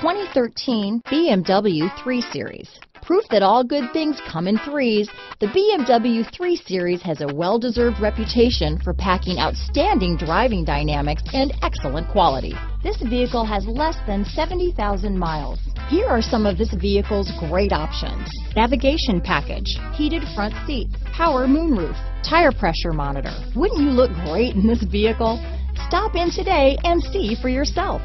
2013 BMW 3 Series. Proof that all good things come in threes, the BMW 3 Series has a well-deserved reputation for packing outstanding driving dynamics and excellent quality. This vehicle has less than 70,000 miles. Here are some of this vehicle's great options. Navigation package, heated front seats, power moonroof, tire pressure monitor. Wouldn't you look great in this vehicle? Stop in today and see for yourself.